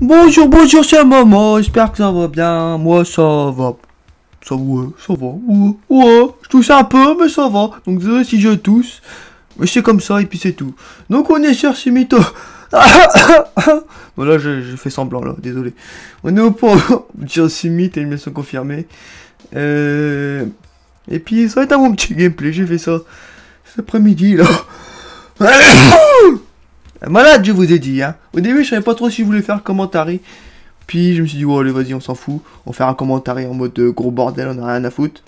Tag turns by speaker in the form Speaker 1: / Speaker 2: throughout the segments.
Speaker 1: Bonjour, bonjour, c'est maman, j'espère que ça va bien. Moi, ça va. Ça, ouais, ça va. Ouais. Je tousse un peu, mais ça va. Donc, si je tousse. Mais c'est comme ça, et puis c'est tout. Donc, on est sur Simito. voilà, j'ai fait semblant, là, désolé. On est au point sur Simit et ils me sont confirmés. Euh... Et puis, ça va être un bon petit gameplay, j'ai fait ça cet après-midi, là. Malade, je vous ai dit, hein. Au début, je savais pas trop si je voulais faire commentaire. Puis, je me suis dit, oh, allez, vas-y, on s'en fout. On faire un commentaire en mode euh, gros bordel, on a rien à foutre.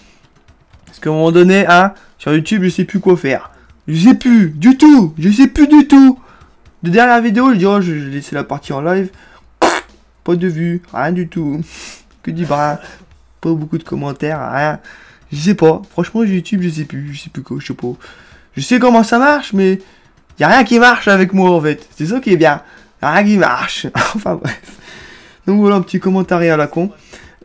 Speaker 1: Parce qu'à un moment donné, hein, sur YouTube, je sais plus quoi faire. Je sais plus, du tout, je sais plus du tout. De dernière vidéo, je dis, oh, je vais laisser la partie en live. Pas de vue, rien du tout. Que du bras. Pas beaucoup de commentaires, rien. Je sais pas. Franchement, YouTube, je sais plus, je sais plus quoi, je sais pas. Je sais comment ça marche, mais y a rien qui marche avec moi en fait. C'est ça qui est bien. Y a rien qui marche. enfin bref. Donc voilà un petit commentaire à la con.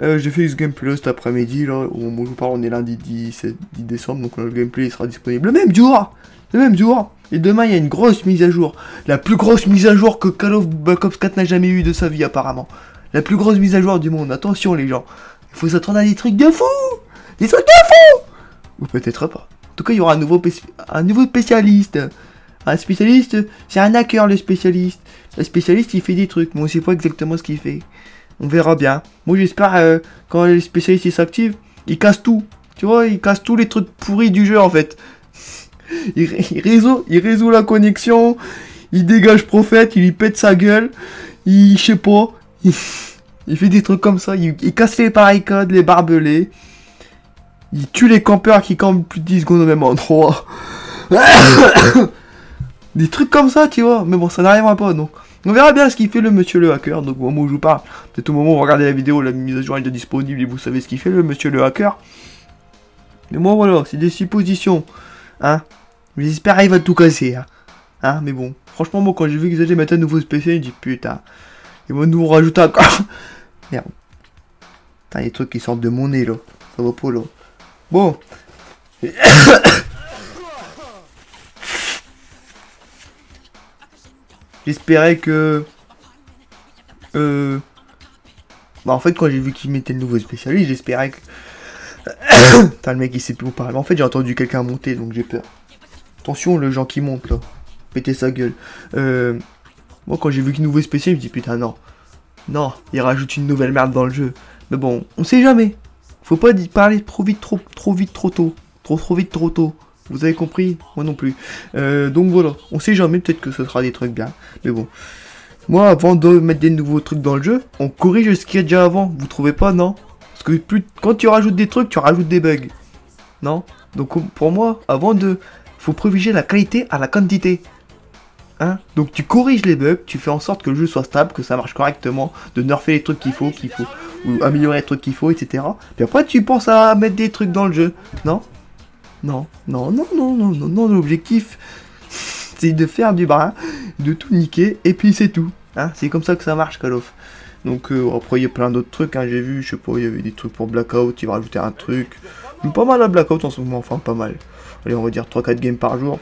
Speaker 1: Euh, j'ai fait ce gameplay cet après-midi là. Où je vous parle, on est lundi 10, 10 décembre. Donc le gameplay sera disponible le même jour. Le même jour. Et demain, il y a une grosse mise à jour. La plus grosse mise à jour que Call of Black Ops 4 n'a jamais eu de sa vie, apparemment. La plus grosse mise à jour du monde. Attention, les gens. Il faut s'attendre à des trucs de fou Des trucs de fou Ou peut-être pas. En tout cas, il y aura un nouveau, un nouveau spécialiste. Un spécialiste, c'est un hacker, le spécialiste. Le spécialiste, il fait des trucs, mais on sait pas exactement ce qu'il fait. On verra bien. Moi, j'espère, euh, quand les spécialistes s'activent, ils cassent tout. Tu vois, ils cassent tous les trucs pourris du jeu, en fait il, résout, il résout la connexion, il dégage Prophète, il lui pète sa gueule, il, je sais pas, il, fait des trucs comme ça, il, casse les barricades, les barbelés, il tue les campeurs qui campent plus de 10 secondes au même endroit. Des trucs comme ça, tu vois, mais bon, ça n'arrivera pas, donc. On verra bien ce qu'il fait le monsieur le hacker, donc au moment où je vous parle, peut-être au moment où vous regardez la vidéo, la mise à jour est déjà disponible et vous savez ce qu'il fait le monsieur le hacker. Mais moi voilà, c'est des suppositions, hein. J'espère qu'il va tout casser. Hein. hein. mais bon. Franchement, moi, quand j'ai vu qu'ils allaient mettre un nouveau spécial, j'ai dit putain. Ils vont nous rajouter encore. Merde. Putain, des trucs qui sortent de mon nez, là. Ça va pas, là. Bon. J'espérais que... Euh... Bah en fait quand j'ai vu qu'ils mettaient le nouveau spécialiste, j'espérais que... Putain le mec il sait plus où parler. En fait j'ai entendu quelqu'un monter donc j'ai peur. Attention, le gens qui monte là. Péter sa gueule. Euh, moi, quand j'ai vu qu'il nouveau spécial, je me dis putain, non. Non, il rajoute une nouvelle merde dans le jeu. Mais bon, on sait jamais. Faut pas parler trop vite, trop, trop vite, trop tôt. Trop, trop vite, trop tôt. Vous avez compris Moi non plus. Euh, donc voilà, on sait jamais, peut-être que ce sera des trucs bien. Mais bon. Moi, avant de mettre des nouveaux trucs dans le jeu, on corrige ce qu'il y a déjà avant. Vous trouvez pas, non Parce que plus, quand tu rajoutes des trucs, tu rajoutes des bugs. Non Donc pour moi, avant de faut privilégier la qualité à la quantité. Hein Donc tu corriges les bugs, tu fais en sorte que le jeu soit stable, que ça marche correctement, de nerfer les trucs qu'il faut, qu'il faut, ou améliorer les trucs qu'il faut, etc. Puis après tu penses à mettre des trucs dans le jeu. Non Non, non, non, non, non, non, non, l'objectif c'est de faire du bras, de tout niquer, et puis c'est tout. Hein c'est comme ça que ça marche Call of. Donc euh, après il y a plein d'autres trucs, hein, j'ai vu, je sais pas, il y avait des trucs pour Blackout, il va rajouter un truc. Pas mal à Blackout en ce moment, enfin pas mal allez, on va dire 3-4 games par jour.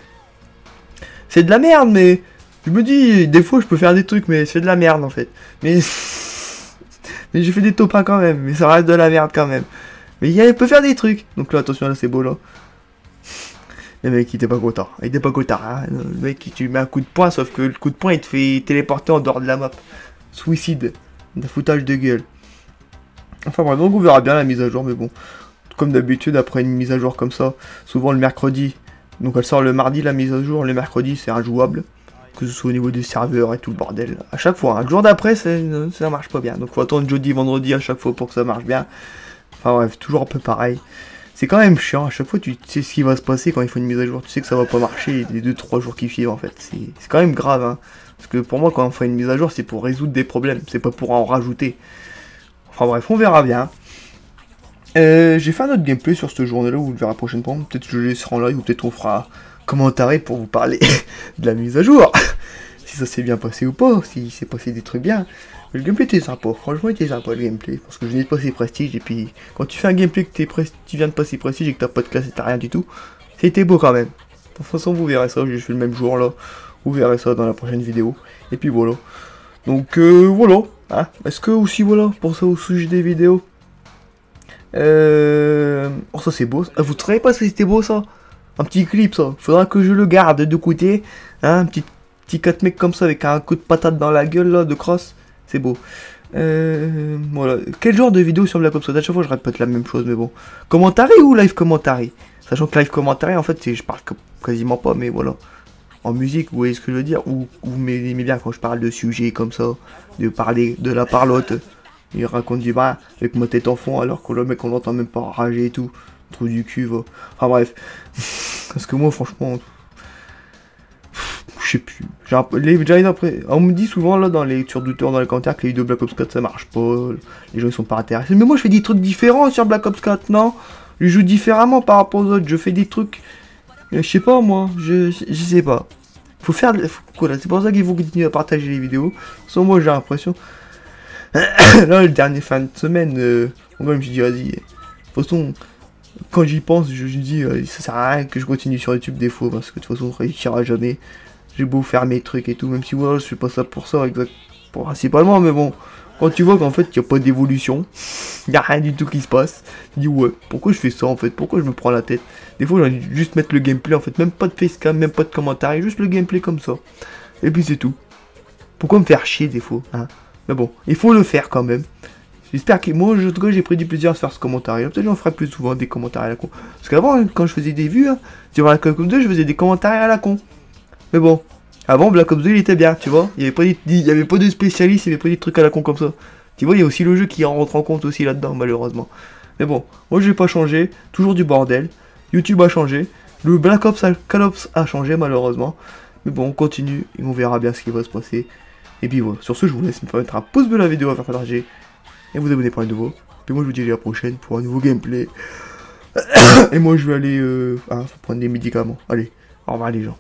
Speaker 1: C'est de la merde, mais je me dis, des fois je peux faire des trucs, mais c'est de la merde en fait. Mais, mais j'ai fait des top quand même, mais ça reste de la merde quand même. Mais il peut faire des trucs. Donc là, attention, là c'est beau là. Le mec il était pas content. Il était pas content. Hein. Le mec tu mets un coup de poing, sauf que le coup de poing il te fait téléporter en dehors de la map. Suicide. Un foutage de gueule. Enfin bref, donc on verra bien la mise à jour, mais bon comme d'habitude, après une mise à jour comme ça, souvent le mercredi, donc elle sort le mardi la mise à jour, le mercredi c'est injouable, que ce soit au niveau des serveurs et tout le bordel. À chaque fois, un jour d'après ça marche pas bien, donc faut attendre jeudi, vendredi à chaque fois pour que ça marche bien. Enfin bref, toujours un peu pareil. C'est quand même chiant, à chaque fois tu sais ce qui va se passer quand il faut une mise à jour, tu sais que ça va pas marcher les 2-3 jours qui suivent en fait. C'est quand même grave, hein. Parce que pour moi quand on fait une mise à jour c'est pour résoudre des problèmes, c'est pas pour en rajouter. Enfin bref, on verra bien. Euh, j'ai fait un autre gameplay sur cette journée-là, vous le verrez prochainement. Peut-être je le laisserai en live ou peut-être on fera commentaire pour vous parler de la mise à jour. Si ça s'est bien passé ou pas, si s'est passé des trucs bien. le gameplay était sympa, franchement il était sympa le gameplay. Parce que je venais de passer prestige et puis quand tu fais un gameplay que tu viens de passer prestige et que t'as pas de classe et t'as rien du tout, c'était beau quand même. De toute façon vous verrez ça, j'ai fait le même jour là. Vous verrez ça dans la prochaine vidéo. Et puis voilà. Donc euh, voilà. Hein Est-ce que aussi, voilà, pour ça au sujet des vidéos. Euh... Oh, ça c'est beau. Ah, vous trouvez pas que c'était beau ça? Un petit clip ça. Faudra que je le garde de côté. Hein, un petit, petit 4 mecs comme ça avec un coup de patate dans la gueule là, de cross. C'est beau. Euh, voilà. Quel genre de vidéo sur Black Ops 4 À chaque fois je répète la même chose, mais bon. Commentary ou live commentary? Sachant que live commentary, en fait, je parle quasiment pas, mais voilà. En musique, vous voyez ce que je veux dire? Ou vous m'aimez bien quand je parle de sujets comme ça, de parler de la parlotte. Il raconte du bas avec ma tête en fond alors que le mec on l'entend même pas rager et tout. Trou du cul, va. Enfin bref. Parce que moi franchement. Je sais plus. Les, après, on me dit souvent là dans les sur Twitter, dans les commentaires que les vidéos Black Ops 4 ça marche pas. Les gens ils sont pas intéressés. Mais moi je fais des trucs différents sur Black Ops 4, non? Je joue différemment par rapport aux autres. Je fais des trucs. Je sais pas moi. Je, je sais pas. Faut faire. C'est pour ça qu'il faut continuer à partager les vidéos. Sans moi j'ai l'impression. là, le dernier fin de semaine, euh, je me suis dit, vas-y. De toute façon, quand j'y pense, je me dis, euh, ça sert à rien que je continue sur YouTube des fois, parce que de toute façon, on réussira jamais. J'ai beau faire mes trucs et tout, même si voilà, je fais pas ça pour ça, exact, principalement, mais bon. Quand tu vois qu'en fait, il n'y a pas d'évolution, il n'y a rien du tout qui se passe, tu dis, ouais, pourquoi je fais ça en fait? Pourquoi je me prends la tête? Des fois, j'ai juste mettre le gameplay en fait, même pas de facecam, même pas de commentaires, juste le gameplay comme ça. Et puis c'est tout. Pourquoi me faire chier des fois hein? Mais bon, il faut le faire quand même. J'espère que moi, cas, j'ai pris du plaisir à faire ce commentaire. Peut-être j'en ferai plus souvent des commentaires à la con. Parce qu'avant, quand je faisais des vues, sur Ops 2, je faisais des commentaires à la con. Mais bon, avant Black Ops 2, il était bien, tu vois. Il n'y avait, pas il avait pas de spécialistes, il n'y avait pas des trucs à la con comme ça. Tu vois, il y a aussi le jeu qui rentre en compte aussi là-dedans, malheureusement. Mais bon, moi, je vais pas changer. Toujours du bordel. YouTube a changé. Le Black Ops Call Ops a changé, malheureusement. Mais bon, on continue et on verra bien ce qui va se passer. Et puis voilà, sur ce, je vous laisse me mettre un pouce bleu à la vidéo à faire partager et vous abonner pour un nouveau. Puis moi, je vous dis à la prochaine pour un nouveau gameplay. et moi, je vais aller euh, hein, prendre des médicaments. Allez, au revoir les gens.